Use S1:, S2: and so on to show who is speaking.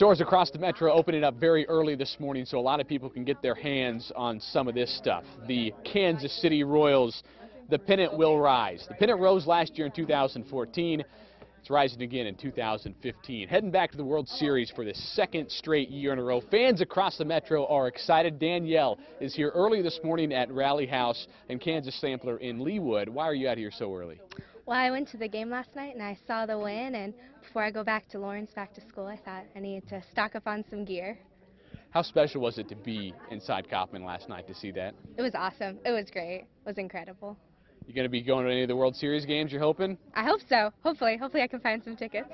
S1: Stores across the metro opening up very early this morning so a lot of people can get their hands on some of this stuff. The Kansas City Royals, the pennant will rise. The pennant rose last year in 2014. It's rising again in 2015. Heading back to the World Series for the second straight year in a row. Fans across the metro are excited. Danielle is here early this morning at Rally House and Kansas Sampler in Leawood. Why are you out here so early?
S2: Well, I went to the game last night and I saw the win, and before I go back to Lawrence, back to school, I thought I needed to stock up on some gear.
S1: How special was it to be inside Kauffman last night to see that?
S2: It was awesome. It was great. It was incredible.
S1: You going to be going to any of the World Series games you're hoping?
S2: I hope so. Hopefully. Hopefully I can find some tickets.